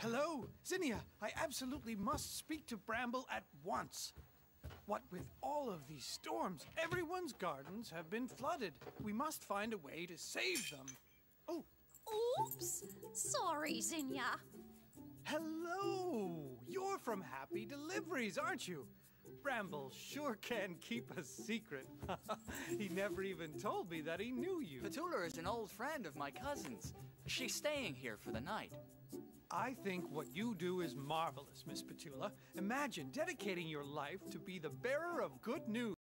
Hello, Zinnia. I absolutely must speak to Bramble at once. What with all of these storms, everyone's gardens have been flooded. We must find a way to save them. Oh, Oops! Sorry, Zinnia. hello! You're from Happy Deliveries, aren't you? Bramble sure can keep a secret. he never even told me that he knew you. Petula is an old friend of my cousin's. She's staying here for the night. I think what you do is marvelous, Miss Petula. Imagine dedicating your life to be the bearer of good news.